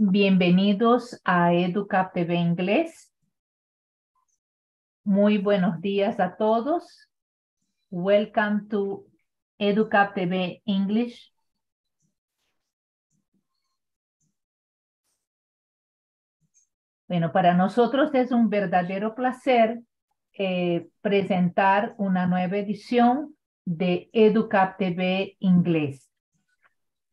Bienvenidos a EduCap TV Inglés. Muy buenos días a todos. Welcome to EduCap TV English. Bueno, para nosotros es un verdadero placer eh, presentar una nueva edición de EduCap TV Inglés.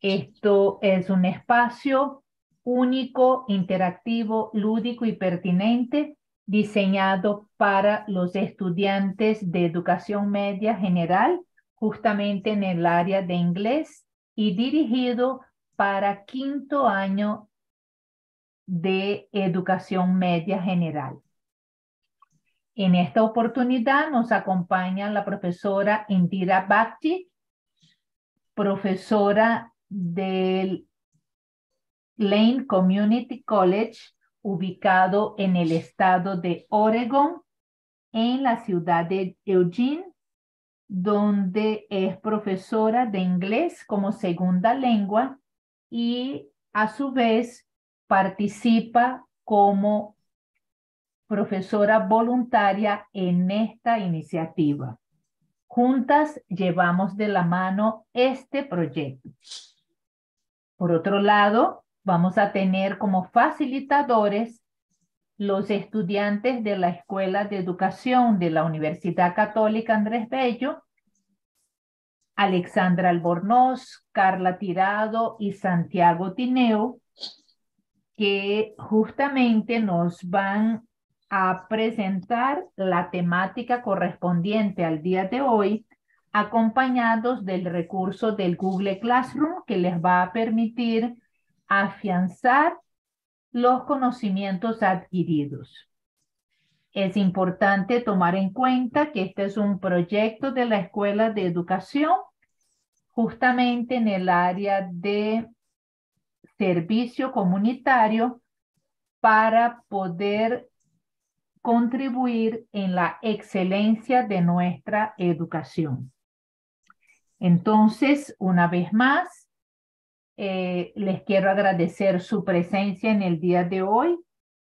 Esto es un espacio único, interactivo, lúdico y pertinente diseñado para los estudiantes de educación media general, justamente en el área de inglés y dirigido para quinto año de educación media general. En esta oportunidad nos acompaña la profesora Indira Bhakti, profesora del Lane Community College, ubicado en el estado de Oregon, en la ciudad de Eugene, donde es profesora de inglés como segunda lengua y a su vez participa como profesora voluntaria en esta iniciativa. Juntas llevamos de la mano este proyecto. Por otro lado, vamos a tener como facilitadores los estudiantes de la Escuela de Educación de la Universidad Católica Andrés Bello, Alexandra Albornoz, Carla Tirado y Santiago Tineo, que justamente nos van a presentar la temática correspondiente al día de hoy, acompañados del recurso del Google Classroom que les va a permitir afianzar los conocimientos adquiridos. Es importante tomar en cuenta que este es un proyecto de la Escuela de Educación justamente en el área de servicio comunitario para poder contribuir en la excelencia de nuestra educación. Entonces, una vez más, eh, les quiero agradecer su presencia en el día de hoy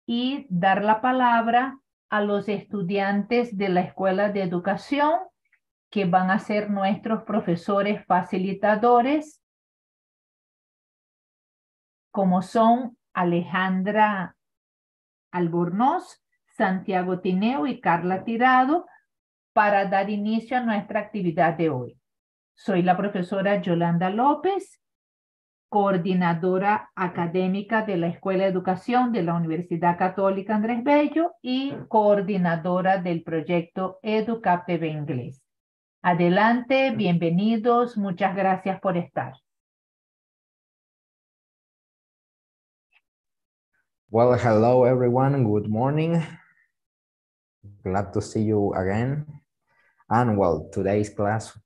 y dar la palabra a los estudiantes de la Escuela de Educación que van a ser nuestros profesores facilitadores como son Alejandra Albornoz, Santiago Tineo y Carla Tirado, para dar inicio a nuestra actividad de hoy. Soy la profesora Yolanda López, coordinadora académica de la Escuela de Educación de la Universidad Católica Andrés Bello y coordinadora del proyecto EduCap TV Inglés. Adelante, bienvenidos, muchas gracias por estar. Well, hello everyone. Good morning. Glad to see you again. And well, today's class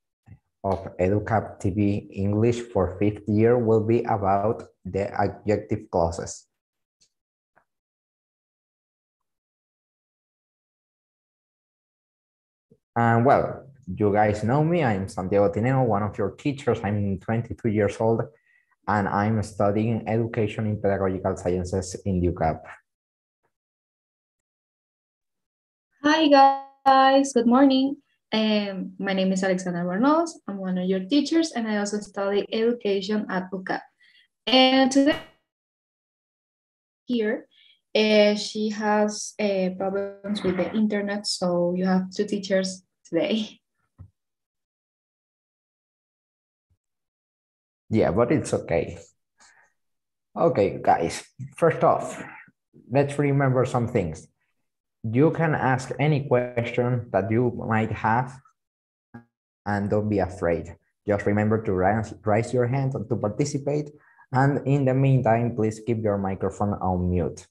of EduCab TV English for fifth year will be about the adjective clauses. And well, you guys know me. I'm Santiago Tineo, one of your teachers. I'm 22 years old and I'm studying education in pedagogical sciences in UCAB. Hi guys, good morning. Um, my name is Alexandra Albornoz. I'm one of your teachers and I also study education at UCAB. And today here, uh, she has uh, problems with the internet, so you have two teachers today. Yeah, but it's okay. Okay, guys, first off, let's remember some things. You can ask any question that you might have and don't be afraid. Just remember to raise, your hand to participate. And in the meantime, please keep your microphone on mute.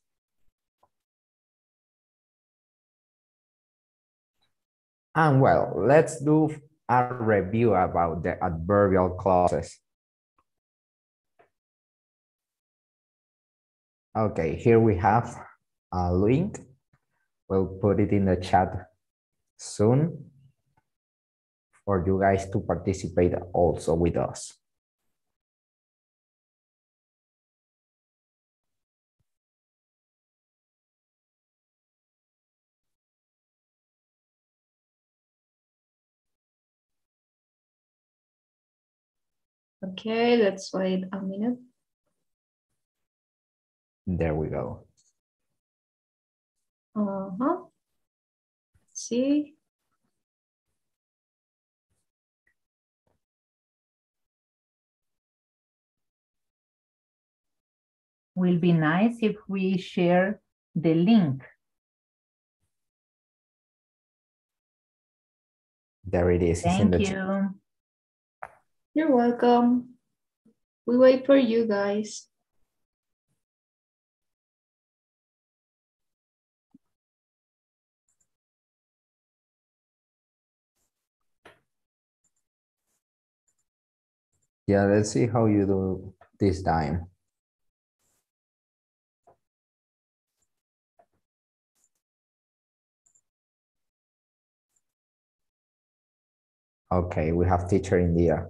And well, let's do a review about the adverbial clauses. Okay, here we have a link. We'll put it in the chat soon for you guys to participate also with us. Okay, let's wait a minute. There we go. Uh-huh. See? Will be nice if we share the link. There it is. It's in the Thank you. You're welcome. We wait for you guys. Yeah, let's see how you do this time. Okay, we have teacher Indira.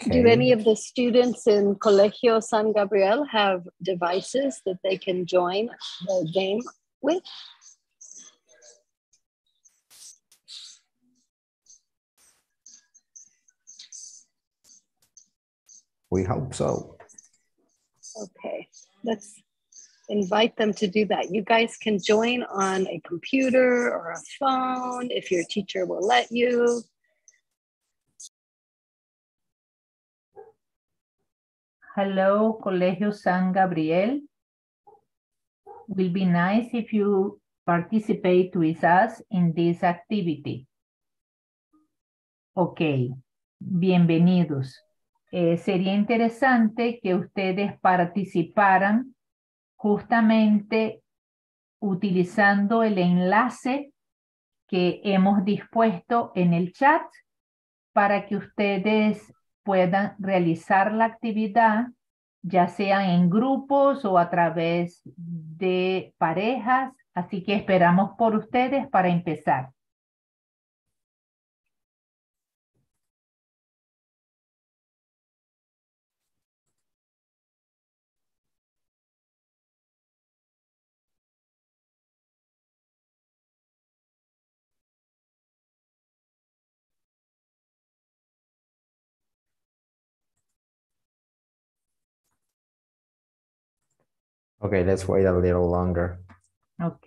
Do any of the students in Colegio San Gabriel have devices that they can join the game with? We hope so. Okay, let's invite them to do that. You guys can join on a computer or a phone if your teacher will let you. Hello, Colegio San Gabriel. Will be nice if you participate with us in this activity. Ok, bienvenidos. Eh, sería interesante que ustedes participaran justamente utilizando el enlace que hemos dispuesto en el chat para que ustedes puedan realizar la actividad, ya sea en grupos o a través de parejas. Así que esperamos por ustedes para empezar. Okay, let's wait a little longer. Ok.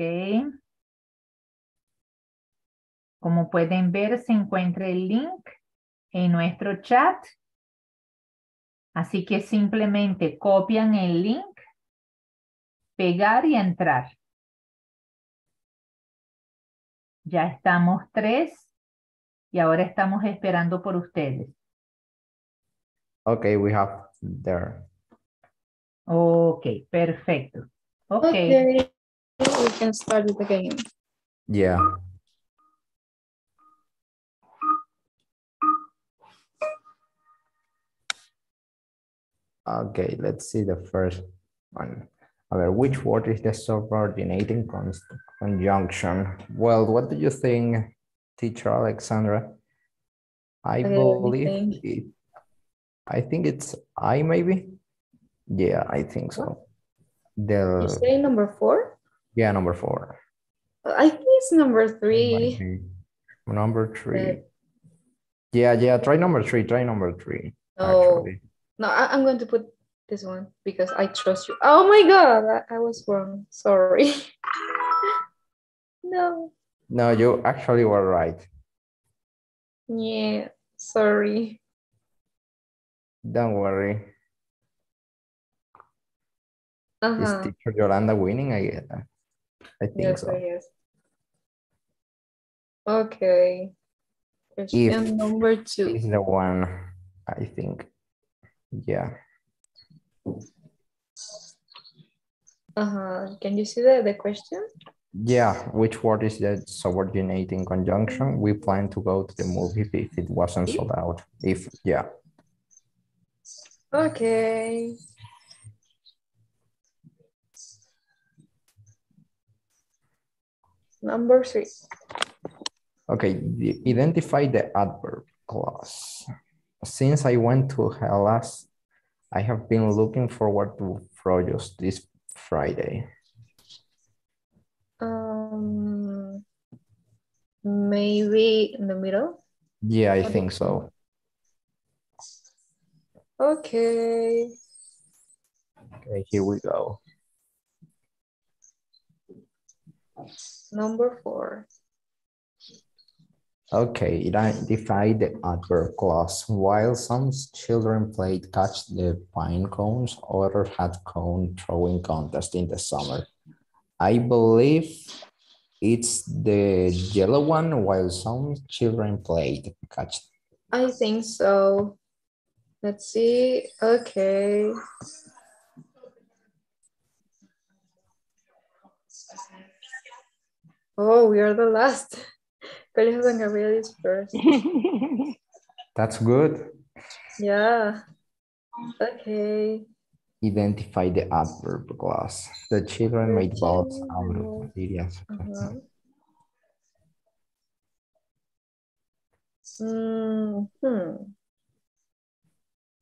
Como pueden ver, se encuentra el link en nuestro chat. Así que simplemente copian el link, pegar y entrar. Ya estamos tres y ahora estamos esperando por ustedes. Okay, we have there. Ok, perfecto. Ok, Okay, we can start it again. Yeah. Okay, let's see the first one. Okay, which word is the subordinating con- conjunction? Well, what do you think, teacher Alexandra? I Uh, believe it, I think it's I maybe. Yeah, I think so. You The say number four? yeah, number four. Uh, I think it's number three. Number three. Yeah, yeah, try number three, try number three, No, actually. no, I, am going to put this one because I trust you. Oh my God, I, I was wrong. Sorry. no, No, you actually were right. yeah, sorry. Don't worry. Is Uh-huh. teacher Yolanda winning? I, I think Yes, so. yes. Okay. Question number two. Is the one, I think. Yeah. Uh-huh. Can you see the, the question? Yeah, which word is the subordinating conjunction? We plan to go to the movie if it wasn't sold out. If, yeah. Okay. Number three. Okay, identify the adverb clause. Since I went to Hellas, I have been looking forward to Frojus this Friday. Um, maybe in the middle. Yeah, I think so. Okay. Okay, here we go. Number four. Okay, identify the adverb clause. While some children played catch the pine cones, others had cone throwing contest in the summer. I believe it's the yellow one while some children played catch. I think so. Let's see. Okay. Oh, we are the last. Colegio San Gabriel is first. That's good. Yeah. Okay. Identify the adverb clause. The children made balls out of materials. Uh-huh. Mm, hmm.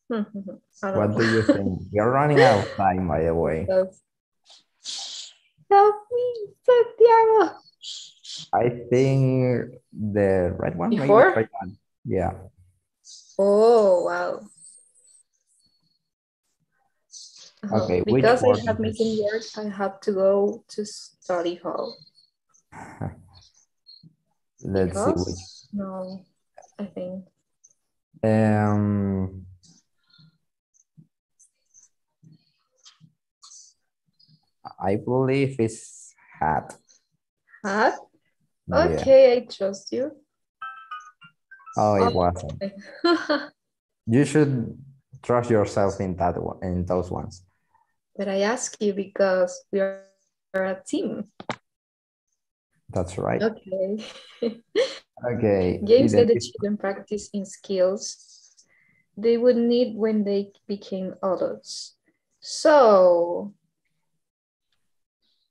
Hmm, What do you think? You're running out of time, by the way. Help me, Santiago. I think the red one. maybe the Before? red one. Yeah. Oh, wow. Okay, which Because I word have is it? missing words, I have to go to study hall. Let's see which. No, I think. Um, I believe it's hat. Hat? Yeah. Okay, I trust you. Oh, it Oh. wasn't. You should trust yourself in that one, in those ones. but I ask you because we are a team. That's right. Okay. Okay. Games that the children practice in skills they would need when they became adults. So,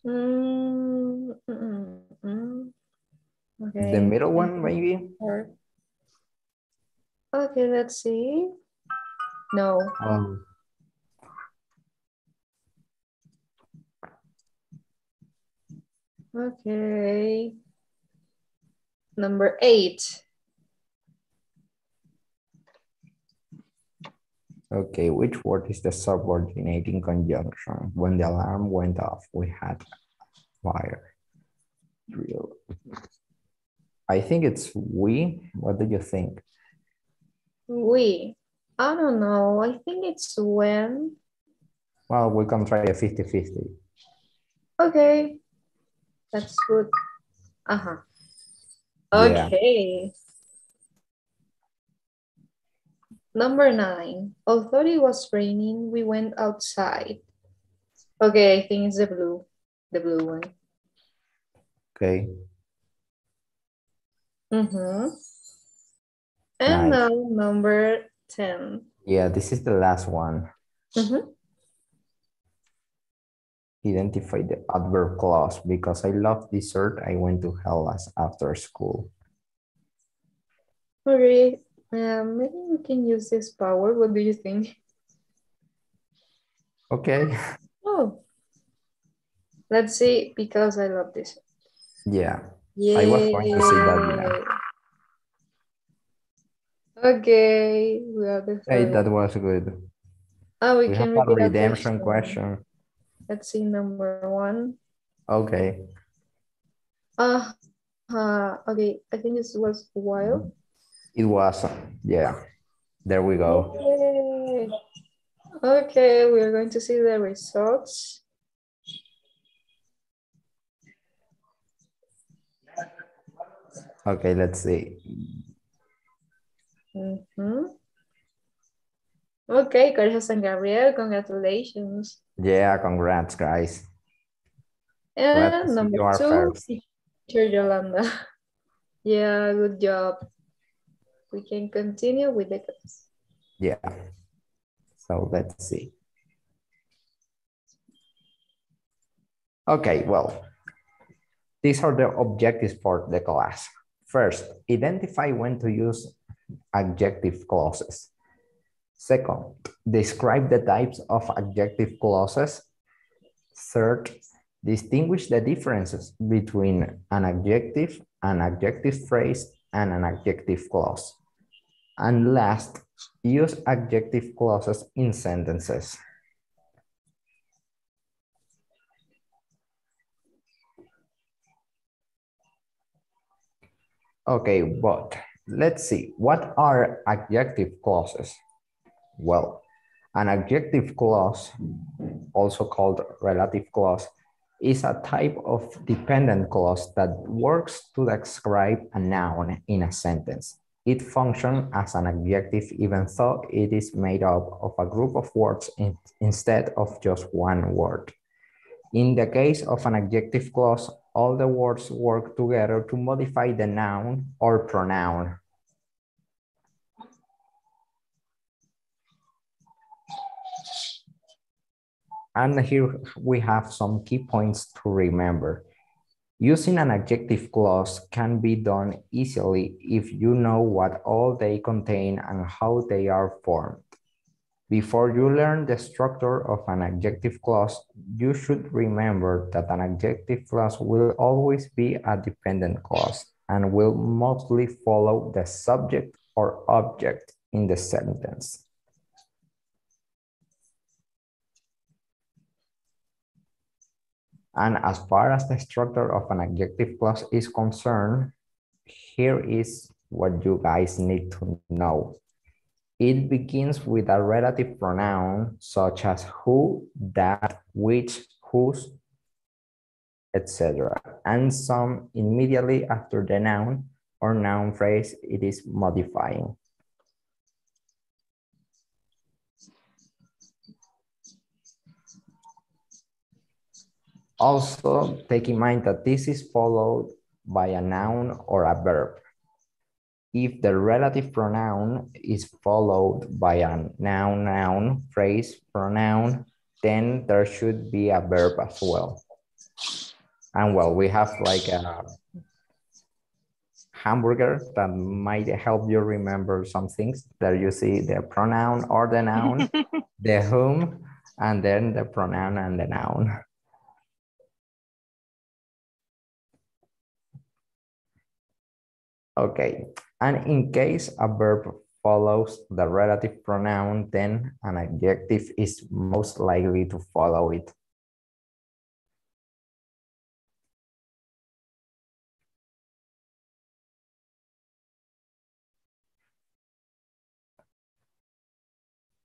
mm, mm, mm, mm. Okay. The middle one, maybe? Okay, let's see. No. Um, Okay. Number eight. okay, which word is the subordinating conjunction? When the alarm went off, we had fire. Drill. I think it's we. What do you think? We. I don't know. I think it's when. Well, we can try a 50-50. Okay. That's good. Uh-huh. Yeah. Okay. Number nine. Although it was raining, we went outside. Okay, I think it's the blue. The blue one. Okay. Mm-hmm. And Nice. now number 10. Yeah, this is the last one. Mhm. Identify the adverb clause. Because I love dessert, I went to Hellas after school. Okay, um, maybe we can use this power. What do you think? Okay. Oh, let's see, because I love this. Yeah. Yeah. I was going to say that, yeah. Okay, we are the Hey, that was good. Oh, we, We can have a repeat that redemption question. Let's see, number one. Okay. Uh, uh, okay, I think this was wild. It was, yeah. There we go. Yay. Okay, we are going to see the results. Okay, let's see. Mhm. Okay, Colegio San Gabriel, congratulations. Yeah, congrats, guys. And see number two, teacher Yolanda. Yeah, good job. We can continue with the class. Yeah. So let's see. Okay, well, these are the objectives for the class. First, identify when to use adjective clauses. Second, describe the types of adjective clauses. Third, distinguish the differences between an adjective, an adjective phrase, and an adjective clause. And last, use adjective clauses in sentences. Okay, but let's see, what are adjective clauses? Well, an adjective clause, also called relative clause, is a type of dependent clause that works to describe a noun in a sentence. It functions as an adjective even though it is made up of a group of words in, instead of just one word. In the case of an adjective clause, all the words work together to modify the noun or pronoun. And here we have some key points to remember. Using an adjective clause can be done easily if you know what all they contain and how they are formed. Before you learn the structure of an adjective clause, you should remember that an adjective clause will always be a dependent clause and will mostly follow the subject or object in the sentence. And as far as the structure of an adjective clause is concerned, here is what you guys need to know. It begins with a relative pronoun such as who, that, which, whose, etc. And some immediately after the noun or noun phrase it is modifying. Also, take in mind that this is followed by a noun or a verb. If the relative pronoun is followed by a noun, noun, phrase, pronoun, then there should be a verb as well. And well, we have like a hamburger that might help you remember some things. There you see the pronoun or the noun, the whom, and then the pronoun and the noun. Okay, and in case a verb follows the relative pronoun, then an adjective is most likely to follow it.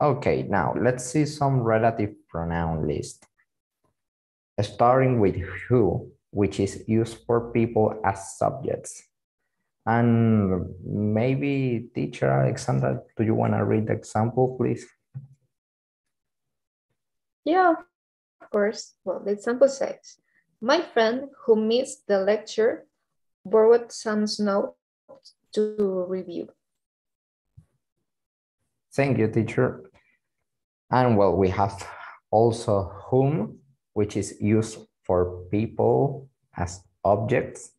Okay, now let's see some relative pronoun list. Starting with who, which is used for people as subjects. And maybe teacher Alexandra, do you want to read the example, please? Yeah, of course. Well, the example says, my friend who missed the lecture borrowed some notes to review. Thank you, teacher. And well, we have also whom, which is used for people as objects.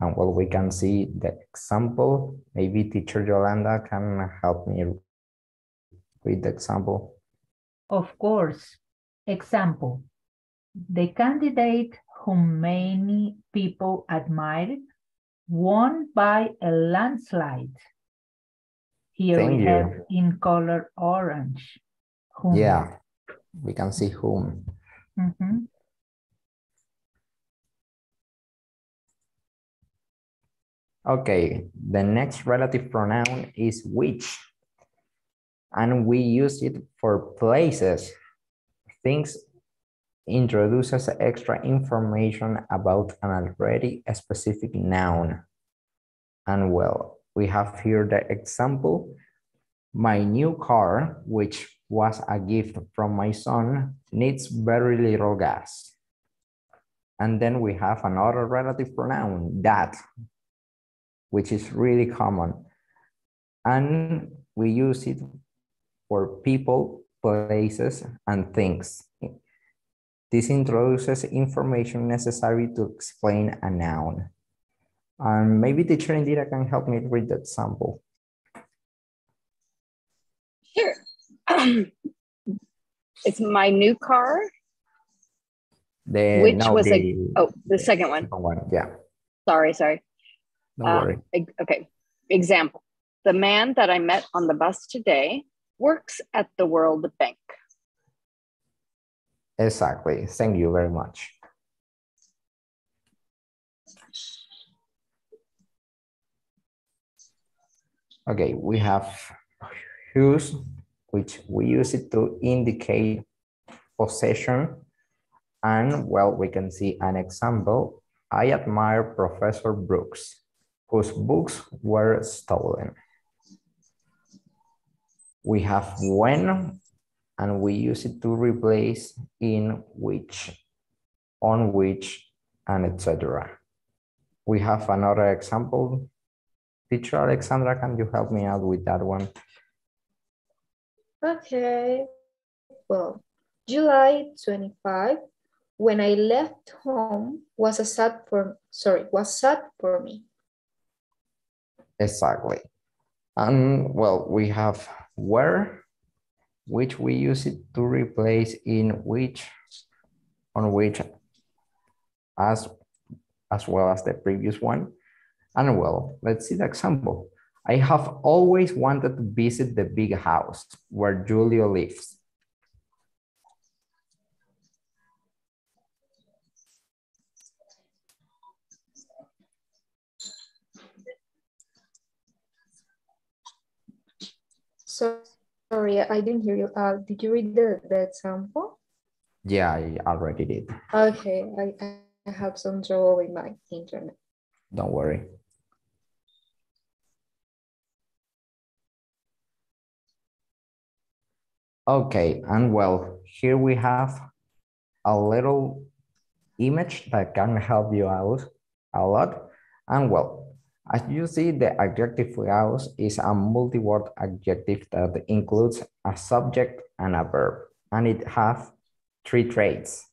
And well, we can see the example. Maybe teacher Yolanda can help me read the example. Of course. Example. The candidate whom many people admired won by a landslide. Here Thank we you. have in color orange. Whom. Yeah, we can see whom. Mhm. Okay, the next relative pronoun is which. And we use it for places. Things introduces extra information about an already specific noun. And well, we have here the example. My new car, which was a gift from my son, needs very little gas. And then we have another relative pronoun, that, which is really common. And we use it for people, places, and things. This introduces information necessary to explain a noun. And maybe teacher Indira can help me read that sample. Sure. Um, it's my new car. The, which no, was the, a, oh, the, the second one. one. Yeah. Sorry, sorry don't Uh, worry. Okay, example. The man that I met on the bus today works at the World Bank. Exactly. Thank you very much. Okay, we have whose, which we use it to indicate possession. And well, we can see an example. I admire Professor Brooks, whose books were stolen. We have when, and we use it to replace in which, on which, and etc. We have another example. Teacher Alexandra, can you help me out with that one? Okay. Well, July 25, when I left home was a sad for sorry, was sad for me. Exactly. And well, we have where, which we use it to replace in which, on which, as, as well as the previous one. And well, let's see the example. I have always wanted to visit the big house where Julio lives. So sorry, I didn't hear you. Uh, did you read the, the example? Yeah, I already did. Okay, I, I have some trouble with my internet. Don't worry. Okay, and well, here we have a little image that can help you out a lot. And well, as you see, the adjective house is a multi-word adjective that includes a subject and a verb, and it has three traits.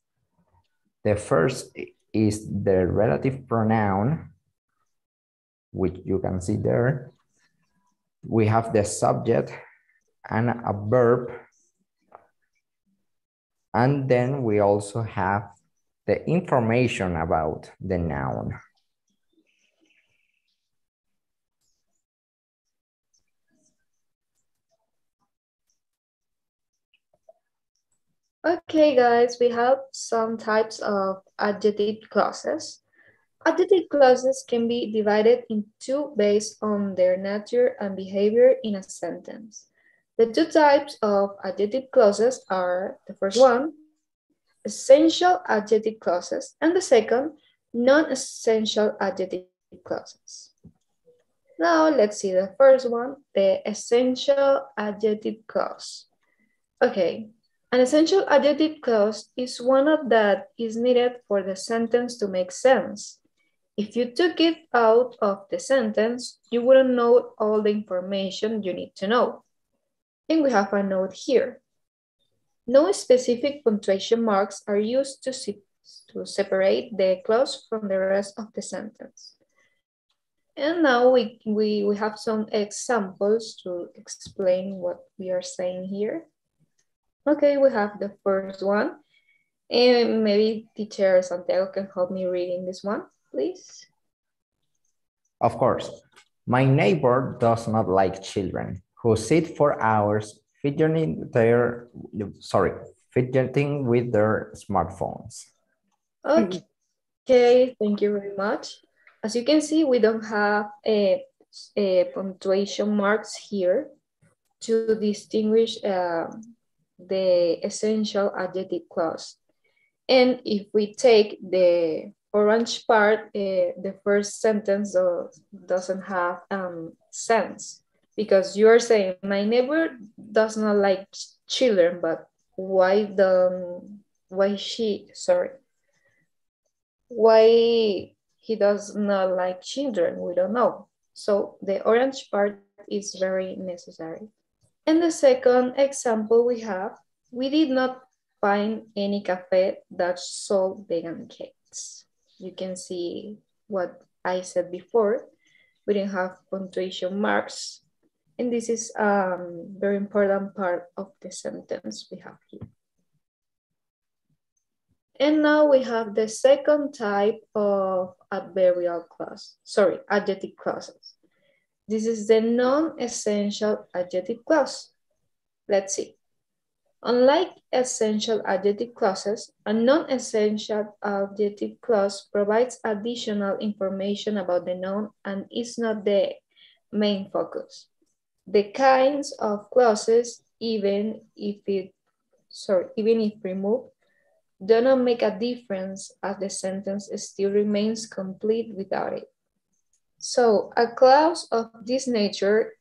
The first is the relative pronoun, which you can see there. We have the subject and a verb. And then we also have the information about the noun. Okay, guys, we have some types of adjective clauses. Adjective clauses can be divided in two based on their nature and behavior in a sentence. The two types of adjective clauses are the first one, essential adjective clauses, and the second, non-essential adjective clauses. Now let's see the first one, the essential adjective clause. Okay, an essential adjective clause is one of that is needed for the sentence to make sense. If you took it out of the sentence, you wouldn't know all the information you need to know. And we have a note here. No specific punctuation marks are used to, se to separate the clause from the rest of the sentence. And now we, we, we have some examples to explain what we are saying here. Okay, we have the first one. And maybe teacher Santiago can help me reading this one, please. Of course, my neighbor does not like children who sit for hours fidgeting their, sorry, fidgeting with their smartphones. Okay, thank you very much. As you can see, we don't have a, a punctuation marks here to distinguish uh, the essential adjective clause. And if we take the orange part, uh, the first sentence doesn't have um, sense because you're saying my neighbor does not like children, but why the why she sorry why he does not like children? We don't know. So the orange part is very necessary. And the second example we have, we did not find any cafe that sold vegan cakes. You can see what I said before. We didn't have punctuation marks. And this is a um, very important part of the sentence we have here. And now we have the second type of adverbial clause, sorry, adjective clauses. This is the non-essential adjective clause. Let's see. Unlike essential adjective clauses, a non-essential adjective clause provides additional information about the noun and is not the main focus. The kinds of clauses, even if it, sorry, even if removed, do not make a difference as the sentence still remains complete without it. So a clause of this nature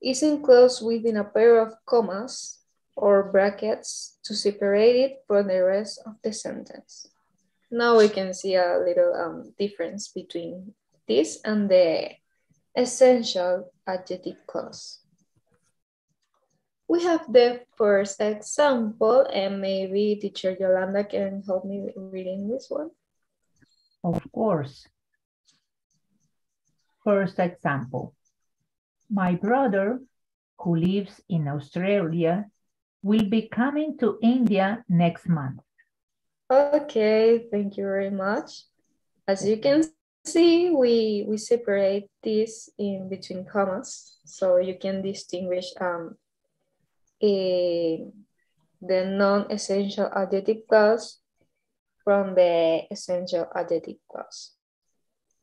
is enclosed within a pair of commas or brackets to separate it from the rest of the sentence. Now we can see a little um, difference between this and the essential adjective clause. We have the first example and maybe teacher Yolanda can help me reading this one. Of course. First example. My brother, who lives in Australia, will be coming to India next month. Okay, thank you very much. As you can see, we, we separate this in between commas, so you can distinguish um, a, the non-essential adjective clause from the essential adjective clause.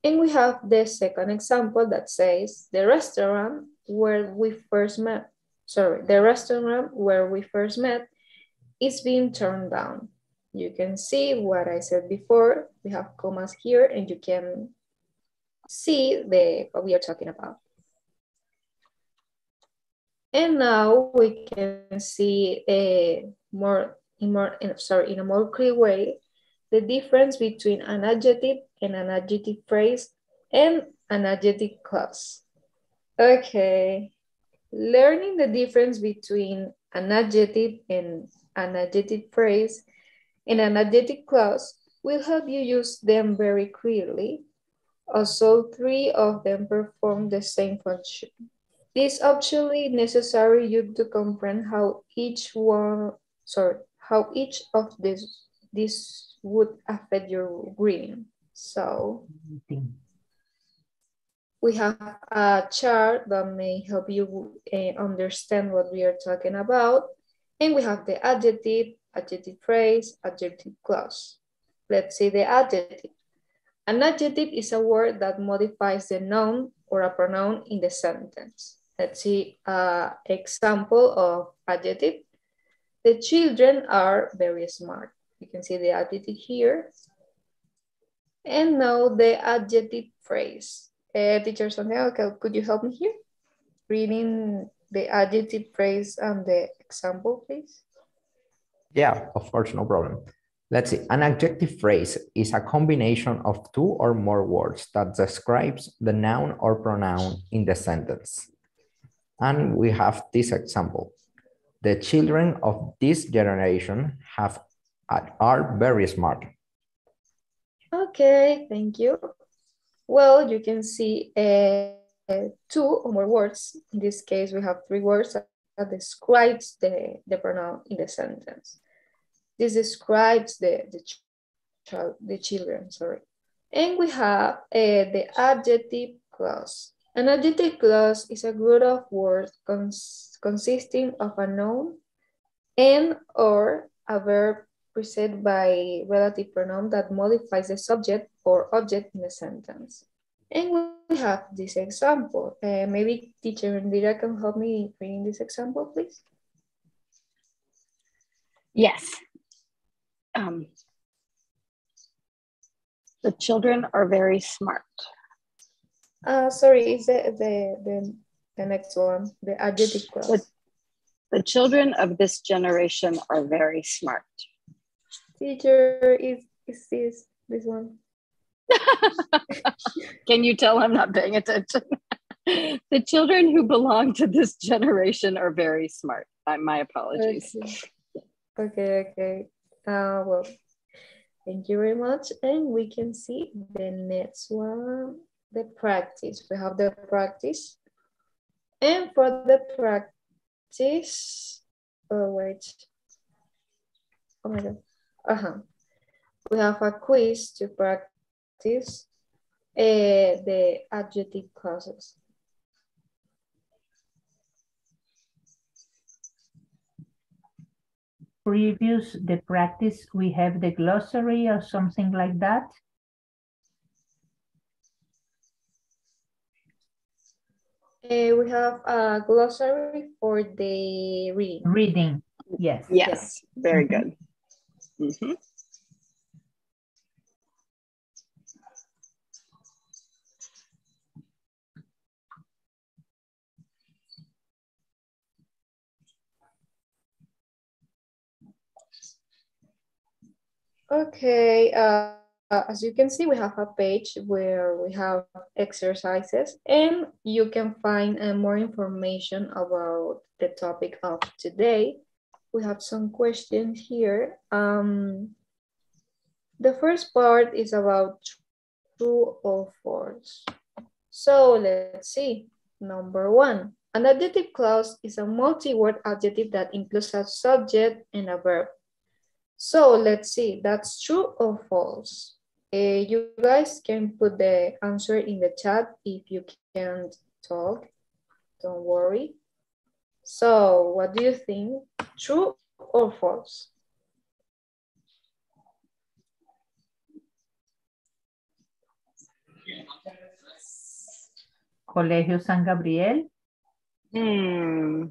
And we have the second example that says, the restaurant where we first met, sorry, the restaurant where we first met is being turned down. You can see what I said before. We have commas here and you can see the what we are talking about. And now we can see a more, in more sorry, in a more clear way, the difference between an adjective and an adjective phrase and an adjective clause. Okay, learning the difference between an adjective and an adjective phrase and an adjective clause will help you use them very clearly. Also, three of them perform the same function. It is absolutely necessary you to comprehend how each one, sorry, how each of these this would affect your reading. So we have a chart that may help you uh, understand what we are talking about. And we have the adjective, adjective phrase, adjective clause. Let's see the adjective. An adjective is a word that modifies the noun or a pronoun in the sentence. Let's see an example of adjective. The children are very smart. You can see the adjective here. And now the adjective phrase. Uh, teacher Santiago, could you help me here? Reading the adjective phrase and the example, please. Yeah, of course, no problem. Let's see, an adjective phrase is a combination of two or more words that describes the noun or pronoun in the sentence. And we have this example. The children of this generation have are very smart. Okay, thank you. Well, you can see uh, two or more words. In this case, we have three words that describes the, the pronoun in the sentence. This describes the, the child, the children, sorry. And we have uh, the adjective clause. An adjective clause is a group of words cons consisting of a noun and or a verb preceded by relative pronoun that modifies the subject or object in the sentence. And we have this example. Uh, maybe teacher Indira can help me reading this example, please. Yes. Um, the children are very smart. Uh, sorry, is the, the, the, the next one, the adjective clause. The, the children of this generation are very smart. Teacher, is, is this, this one? Can you tell I'm not paying attention? the children who belong to this generation are very smart. Uh, my apologies. Okay, okay. okay. Uh, well, thank you very much. And we can see the next one the practice. We have the practice. And for the practice, oh wait, oh my God, uh-huh. We have a quiz to practice uh, the adjective clauses. Previous, the practice, we have the glossary or something like that. Uh, we have a glossary for the reading. Reading, yes. Yes, very Mhm. Good. Mhm. Okay, uh, as you can see, we have a page where we have exercises and you can find uh, more information about the topic of today. We have some questions here. Um, the first part is about true or false. So let's see. Number one, an adjective clause is a multi-word adjective that includes a subject and a verb. So let's see, that's true or false? Uh, you guys can put the answer in the chat if you can't talk, don't worry. So what do you think, true or false? Colegio San Gabriel. Hmm.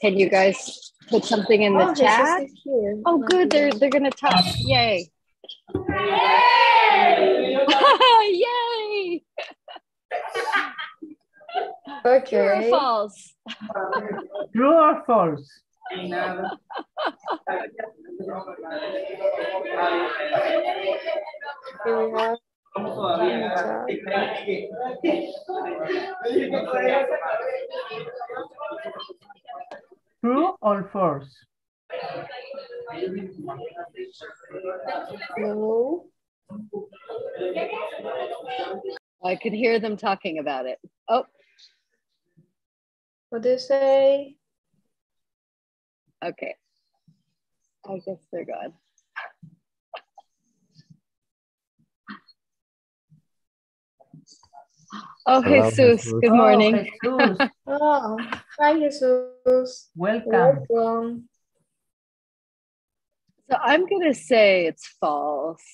Can you guys put something in the Oh, chat? Oh, good. They're they're gonna talk. Yay! Yay! True or false? True or false? Here we have in the. True or false? No. I could hear them talking about it. Oh, What do you say? okay. I guess they're gone. Oh, Hello, Jesus. Jesus. Good Oh, morning. Jesus. Oh, hi, Jesus. Welcome. Welcome. So I'm gonna say it's false.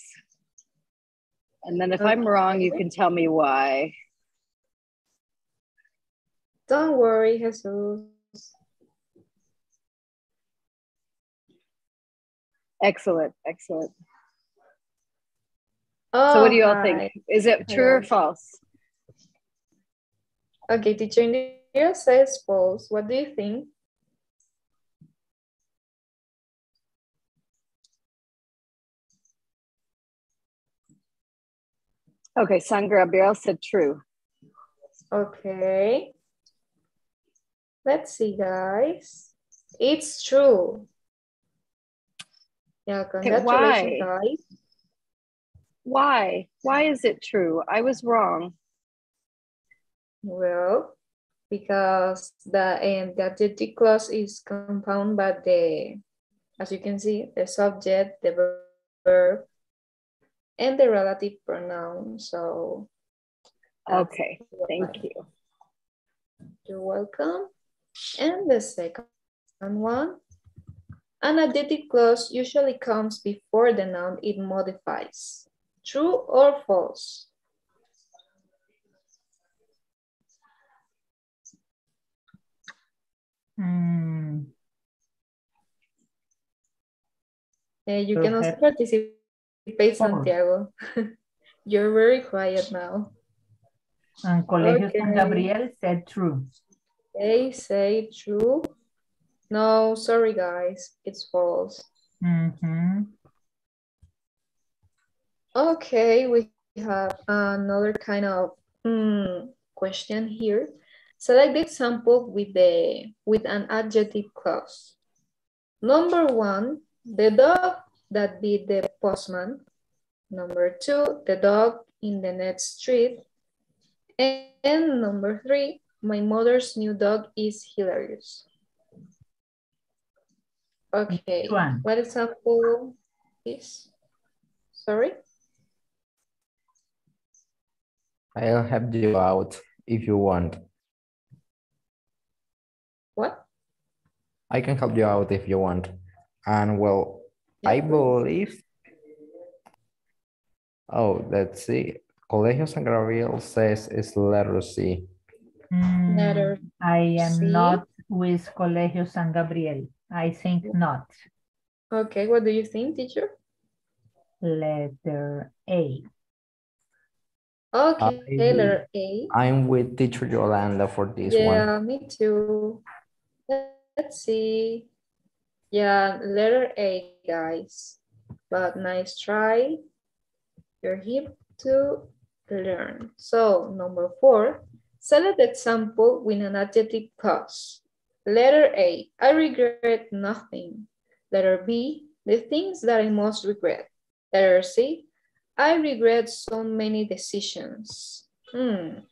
And then if uh, I'm wrong, you can tell me why. Don't worry, Jesus. Excellent, excellent. Oh, So what do you all hi. think? Is it true or false? Okay, teacher Indira says false. What do you think? Okay, Sangra Gabriel said true. Okay. Let's see, guys. It's true. Yeah, congratulations, why? guys. Why? Why is it true? I was wrong. Well, because the and the adjective clause is compound by the, as you can see, the subject, the verb, and the relative pronoun. So Okay, thank you. You're welcome. And the second one, an adjective clause usually comes before the noun it modifies. True or false? Mm, Eh, you Go can also participate, Santiago. You're very quiet now. and Colegio San Gabriel said true. They say true. No, sorry guys, it's false. Mhm. Okay, we have another kind of mm, question here. Select the example with the with an adjective clause. Number one, the dog that beat the postman. Number two, the dog in the next street. And, and number three, My mother's new dog is hilarious. Okay. Which one? What example is? Sorry? I'll help you out if you want. What? I can help you out if you want. And well, I Yeah, please. believe. Oh, let's see. Colegio San Gabriel says it's letter C. Mm, Letter I am C. not with Colegio San Gabriel. I think not. Okay, what do you think, teacher? Letter A. Okay, I- letter A. I'm with teacher Yolanda for this one. Yeah, me too. Let's see. Yeah, letter A, guys. But nice try. You're here to learn. So, number four, select the example with an adjective clause. Letter A, I regret nothing. Letter B, the things that I most regret. Letter C, I regret so many decisions. Hmm.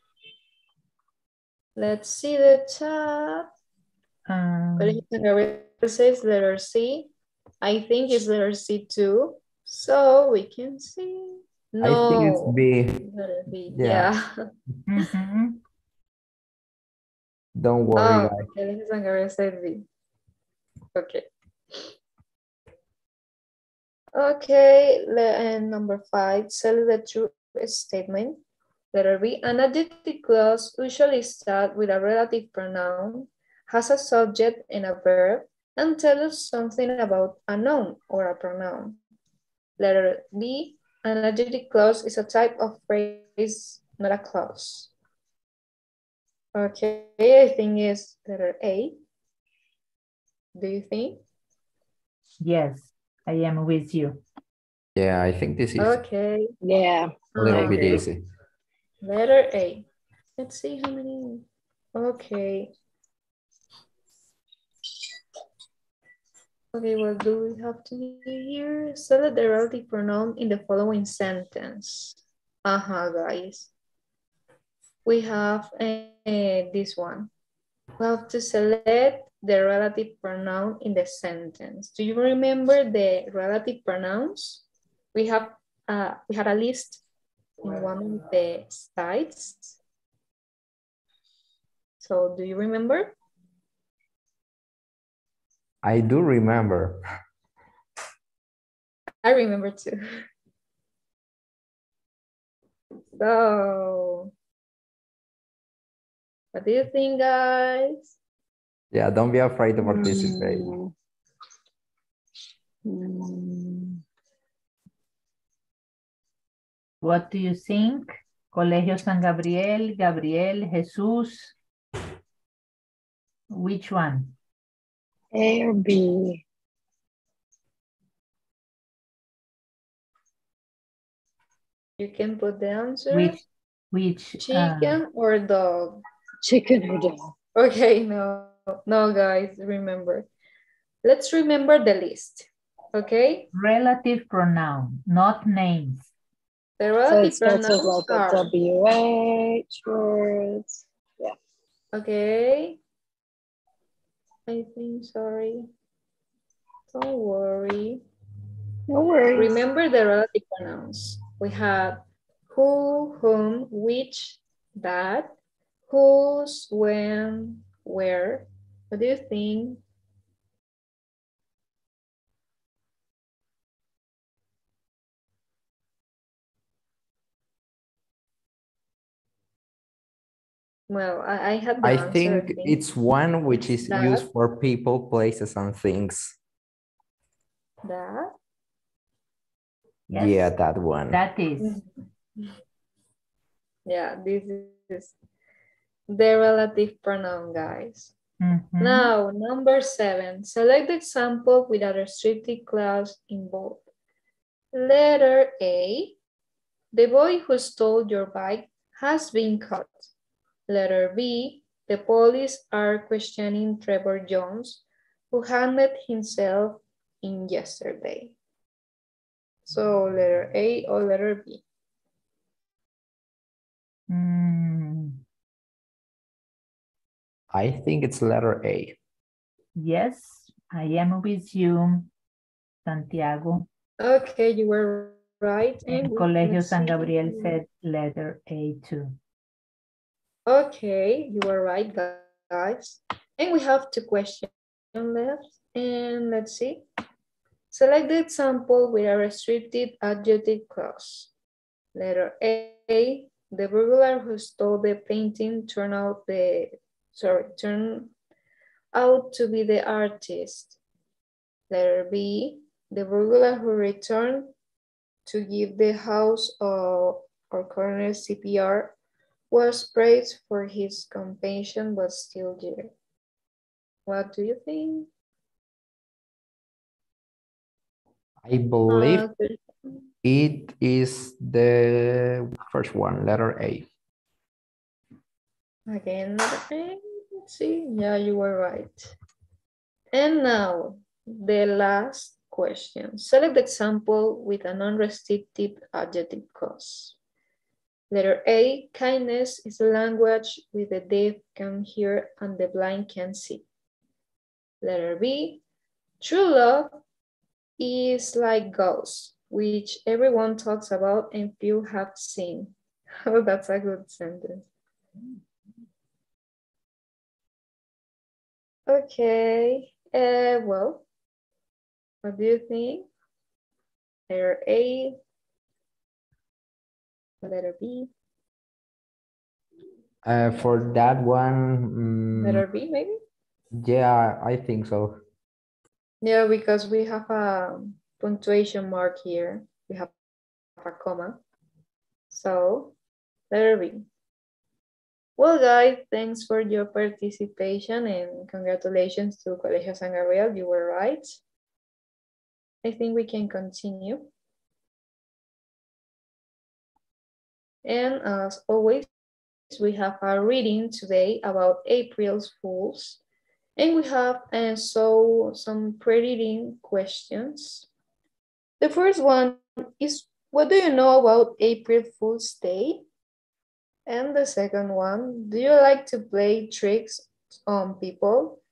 Let's see the chat. Um, says letter C. I think it's letter C too. So we can see. No. I think it's B. Letter B. Yeah. Yeah. mhm. Don't worry, Oh, guys. Colegio San Gabriel said B. Okay. Okay, and number five, select the true statement. Letter B, an adjective clause usually start with a relative pronoun, has a subject and a verb, and tell us something about a noun or a pronoun. Letter B, an adjective clause is a type of phrase, not a clause. Okay, I think it's letter A. Do you think? Yes, I am with you. Yeah, I think this is Okay. Yeah. a little bit easy. Letter A. Let's see how many. Okay. Okay, what do we have to do here? Select the relative pronoun in the following sentence. Uh-huh, guys. We have uh, this one. We have to select the relative pronoun in the sentence. Do you remember the relative pronouns? We have uh, we had a list in one of the slides. So do you remember? I do remember. I remember too. So, what do you think, guys? Yeah, don't be afraid to participate. Mm. Mm. What do you think? Colegio San Gabriel, Gabriel, Jesus. Which one? A or B? You can put the answer. Which, which, uh, Chicken or dog? Chicken or dog? Okay, no, no, guys, remember. Let's remember the list, okay? relative pronoun, not names. The relative it starts with pronouns like are, a WH words. okay? I think, sorry. Don't worry. No worries. Remember the relative pronouns. We have who, whom, which, that, whose, when, where. What do you think? Well, I, I had the I answer, think it's one which is That. used for people, places, and things. that. Yes, Yeah, that one. That is. Yeah, this is the relative pronoun, guys. Mhm. Now, number seven, select the example with a restricted clause involved. Letter A, the boy who stole your bike has been caught. Letter B, the police are questioning Trevor Jones, who handed himself in yesterday. So letter A or letter B? Mm. I think it's letter A. Yes, I am with you, Santiago. Okay, you were right. And Colegio San. Gabriel said letter A too. Okay, you were right, guys. And we have two questions left. And let's see. Select the example with a restricted adjective clause. Letter A, the burglar who stole the painting turned out the, sorry, turned out to be the artist. Letter B, the burglar who returned to give the house or, or corner CPR was praised for his compassion but still there. What do you think? I believe Uh, it is the first one, letter A. again, let's see. Yeah, you were right. And now the last question. Select the example with a non-restrictive adjective clause. Letter A, kindness is a language with the deaf can hear and the blind can see. Letter B, true love is like ghosts, which everyone talks about and few have seen. Oh, that's a good sentence. Okay, uh, well, what do you think? Letter A, letter B, Uh, for that one, mm, letter B maybe? yeah, I think so. Yeah, because we have a punctuation mark here. We have a comma. So, letter B. Well, guys, thanks for your participation and congratulations to Colegio San Gabriel. You were right. I think we can continue. And as always, we have a reading today about April's Fools. And we have uh, so some pre-reading questions. The first one is, what do you know about April Fool's Day? And the second one, do you like to play tricks on people?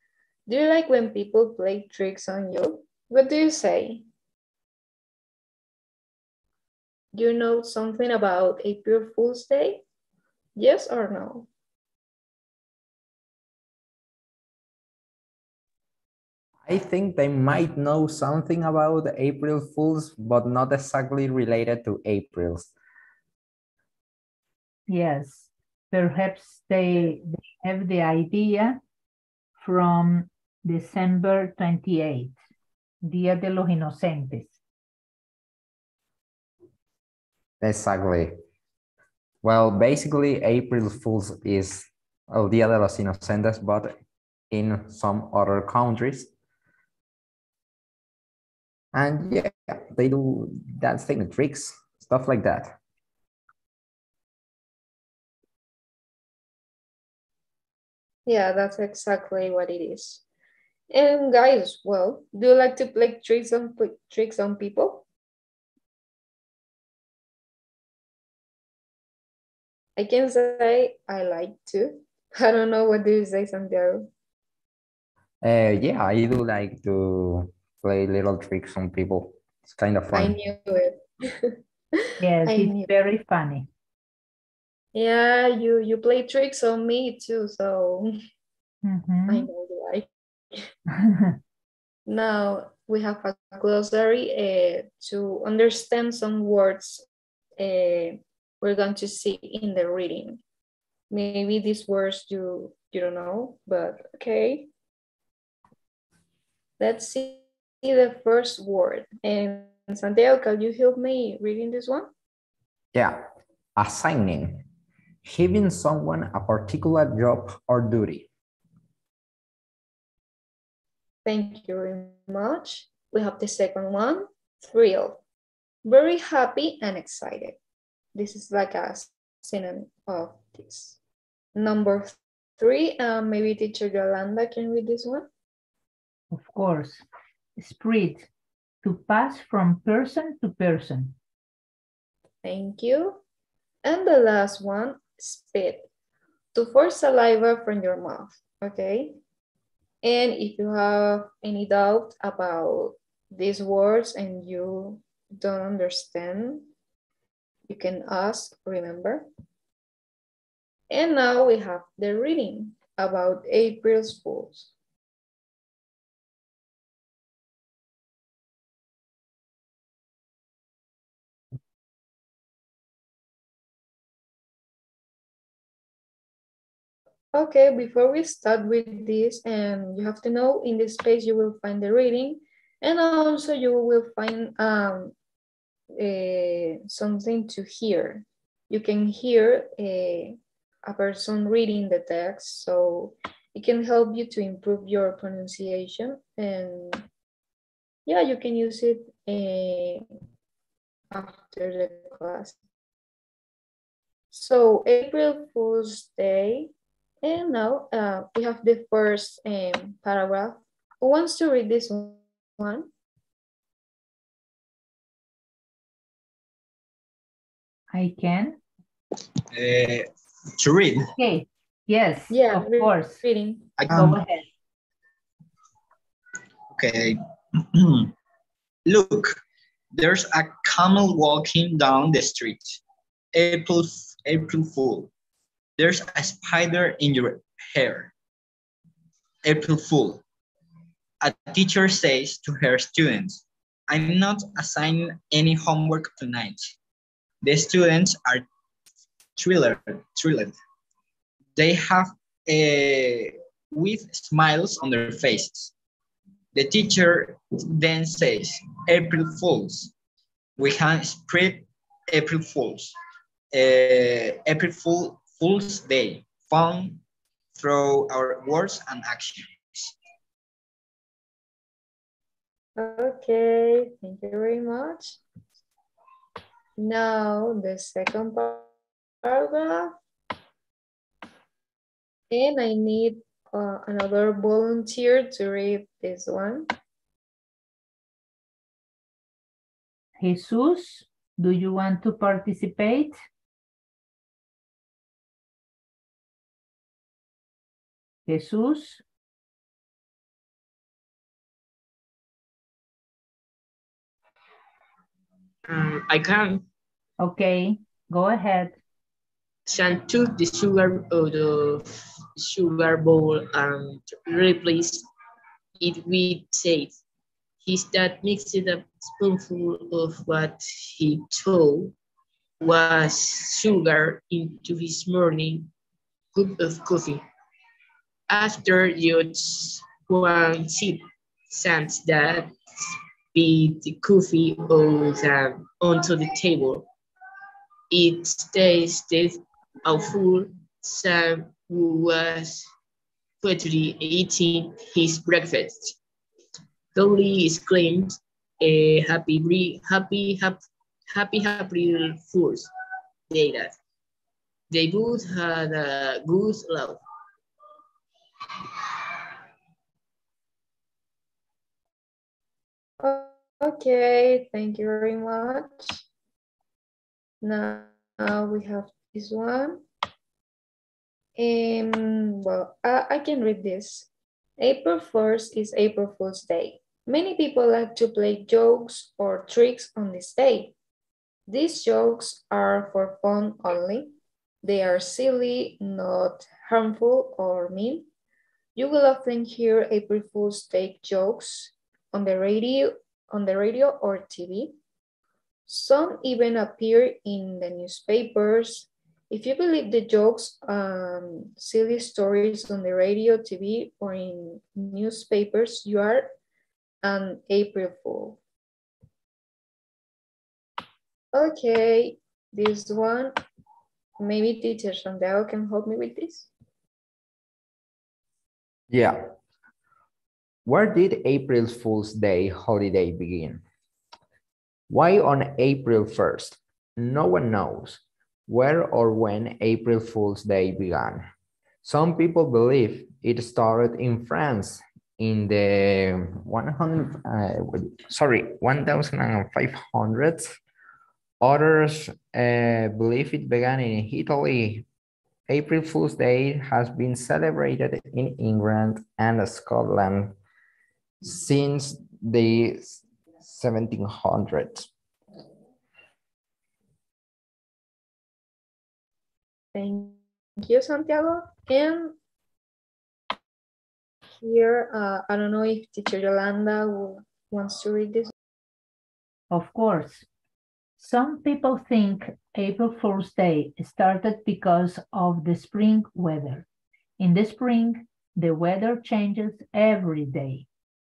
Do you like when people play tricks on you? What do you say? Do you know something about April Fool's Day? Yes or no? I think they might know something about April Fools, but not exactly related to April's. Yes, perhaps they, have the idea from December 28th, Día de los Inocentes. Exactly. Well, basically, April Fools is El Día de los Inocentes, but in some other countries. And yeah, they do that thing, tricks, stuff like that. Yeah, that's exactly what it is. And guys, well, do you like to play tricks on pe- tricks on people? I can say I like to. I don't know what do you say, Santiago. Uh, yeah, I do like to play little tricks on people. It's kind of fun. I knew it. Yes, I it's knew- very funny. Yeah, you you play tricks on me too, so I Mhm. know you like. Now we have a glossary uh, to understand some words uh, we're going to see in the reading. Maybe these words you you don't know, but okay. Let's see the first word. And Santiago, can you help me reading this one? Yeah, assigning, giving someone a particular job or duty. Thank you very much. We have the second one, thrill. Very happy and excited. This is like a synonym of this. Number three, um, maybe teacher Yolanda can read this one. Of course, spread, to pass from person to person. Thank you. And the last one, spit. To force saliva from your mouth. Okay. And if you have any doubt about these words and you don't understand, you can ask, remember? And now we have the reading about April's Fools. Okay, before we start with this, and um, you have to know in this page you will find the reading, and also you will find um, uh, something to hear. You can hear a, a person reading the text, so it can help you to improve your pronunciation, and yeah, you can use it uh, after the class. So April Fool's Day and now uh, we have the first um, paragraph. Who wants to read this one? I can. Uh, to read. Okay. Yes, yeah, of course. Reading. I Go um, ahead. Okay. Look, there's a camel walking down the street. April, April Fool. There's a spider in your hair. April Fool. A teacher says to her students, I'm not assigning any homework tonight. The students are thrilled. thrilled. They have a, with smiles on their faces. The teacher then says, April Fools. We can spread April Fools. Uh, April Fool Fool's Day, fun through our words and actions. Okay, thank you very much. Now the second paragraph. And I need uh, another volunteer to read this one. Jesus, do you want to participate? Jesús. Um, I can. Okay, go ahead. Sean took the sugar out of sugar bowl and replaced it with sage. He started mixing a spoonful of what he thought was sugar into his morning cup of coffee. After just one sip, since that beat the coffee on, onto the table. It tasted awful. Sam was quietly eating his breakfast. Dolly exclaimed, a happy, happy, happy, happy April Fools that. They both had a good laugh. Okay, thank you very much. Now we have this one. Um, well, I, I can read this. April 1st is April Fool's Day. Many people like to play jokes or tricks on this day. These jokes are for fun only. They are silly, not harmful or mean. You will often hear April Fool's Day jokes on the radio, on the radio or TV. Some even appear in the newspapers. If you believe the jokes, um, silly stories on the radio, TV, or in newspapers, you are an April Fool. Okay, this one, maybe teacher Santiago can help me with this. Yeah. Where did April Fool's Day holiday begin? Why on April 1st? No one knows where or when April Fool's Day began. Some people believe it started in France in the 100, uh, sorry, 1500s. Others uh, believe it began in Italy April Fool's Day has been celebrated in England and Scotland since the 1700s. Thank you, Santiago. And here, uh, I don't know if teacher Yolanda will, wants to read this. Of course. Some people think April Fool's Day started because of the spring weather. In the spring, the weather changes every day.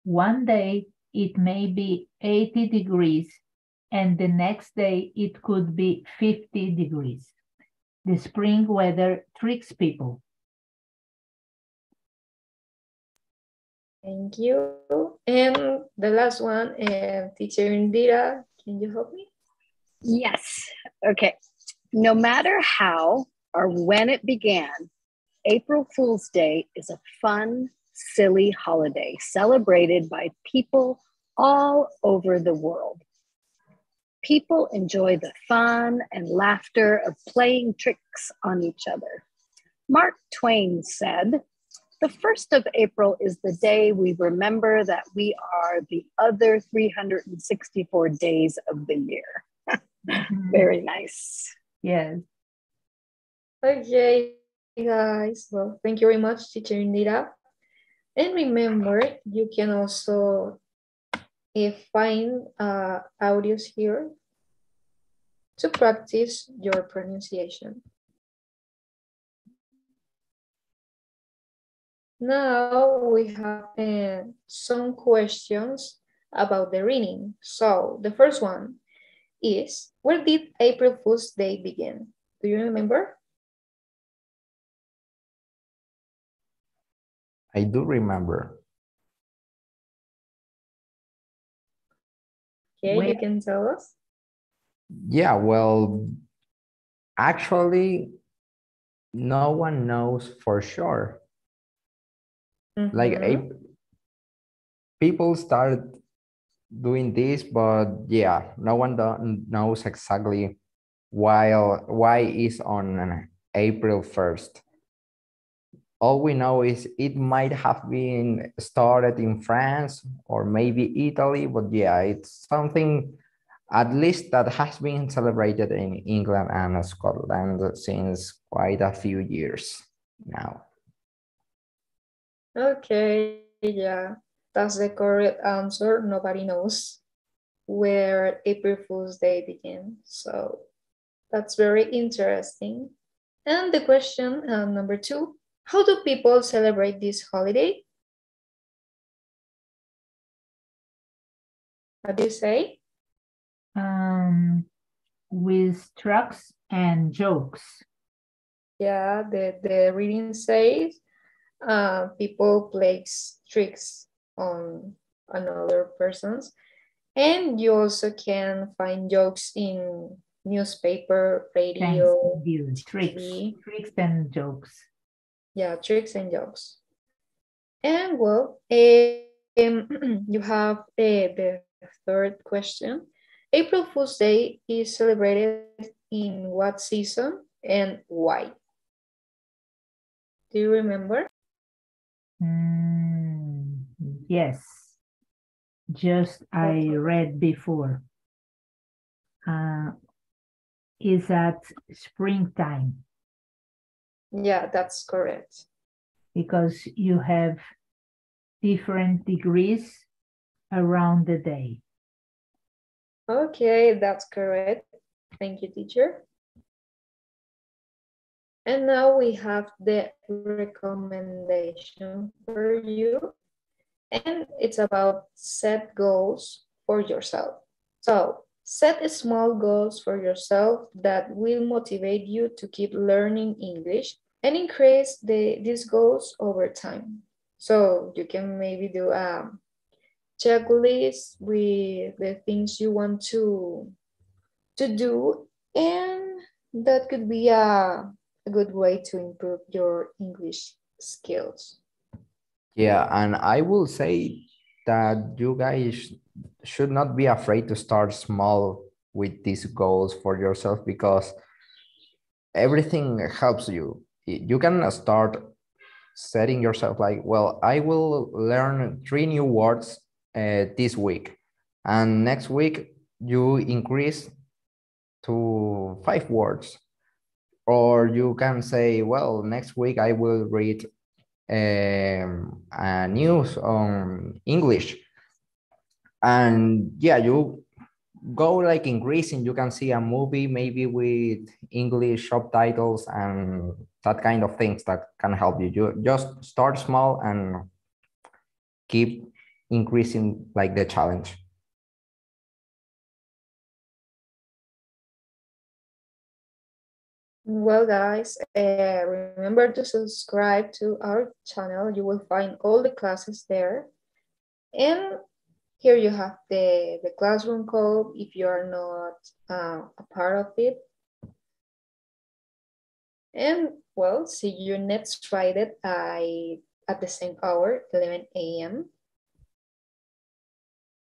One day it may be 80 degrees and the next day it could be 50 degrees. The spring weather tricks people. Thank you. And the last one, uh, teacher Indira, can you help me? Yes. Okay. No matter how or when it began, April Fool's Day is a fun, silly holiday celebrated by people all over the world. People enjoy the fun and laughter of playing tricks on each other. Mark Twain said, The first of April is the day we remember that we are the other 364 days of the year. Mm-hmm. Very nice. Yes. Okay, guys. Well, thank you very much, teacher Indira. And remember, you can also uh, find uh, audios here to practice your pronunciation. Now we have uh, some questions about the reading. So the first one is, where did April Fool's Day begin? Do you remember? I do remember. Okay, Where- you can tell us. Yeah, well, actually, no one knows for sure. Like Mhm. Ap- people started doing this, but yeah, no one do- knows exactly why why is on April 1st. All we know is it might have been started in France or maybe Italy, but yeah, it's something at least that has been celebrated in England and Scotland since quite a few years now. Okay, yeah, that's the correct answer. Nobody knows where April Fool's Day begins. So that's very interesting. And the question uh, number two, how do people celebrate this holiday? What do you say? Um, with trucks and jokes. Yeah, the, the reading says uh, people play tricks on another persons. And you also can find jokes in newspaper, radio. Tricks, tricks and jokes. Yeah, tricks and jokes. And well, um, you have uh, the third question. April Fool's Day is celebrated in what season and why? Do you remember? Mm, yes, just I read before. Uh, is at springtime Yeah, that's correct. because you have different degrees around the day. Okay, that's correct. Thank you, teacher. And now we have the recommendation for you. And it's about set goals for yourself. So set small goals for yourself that will motivate you to keep learning English and increase the, these goals over time. So you can maybe do a checklist with the things you want to to do and that could be a, a good way to improve your english skills Yeah, and I will say that you guys should not be afraid to start small with these goals for yourself because everything helps you. you can start setting yourself like, well, I will learn three new words uh, this week. And next week, you increase to five words. Or you can say, well, next week I will read um, news on English. And yeah, you go like increasing, you can see a movie maybe with English subtitles and that kind of things that can help you. You just start small and keep increasing like the challenge. Well, guys, uh, remember to subscribe to our channel. You will find all the classes there. And here you have the, the classroom code if you are not uh, a part of it. And well, see you next Friday at, at the same hour, 11 a.m.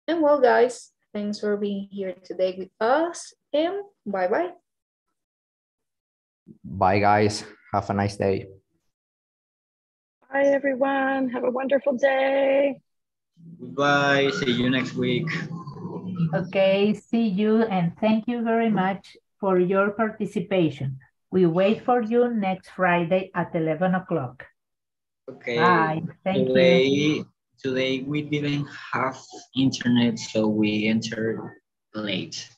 And well, guys, thanks for being here today with us and bye-bye. Bye, guys. Have a nice day. Bye, everyone. Have a wonderful day. Goodbye. See you next week. Okay, see you and thank you very much for your participation. We wait for you next Friday at 11 o'clock. Okay. Bye. Thank today, you. Today we didn't have internet, so we entered late.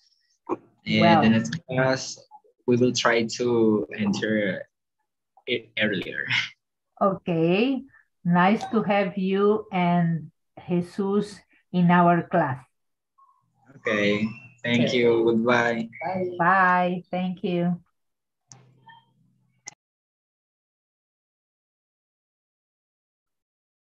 And Well. the next class, we will try to enter it earlier. Okay, nice to have you and Jesus in our class. Okay. Thank you. Goodbye. Bye, thank you.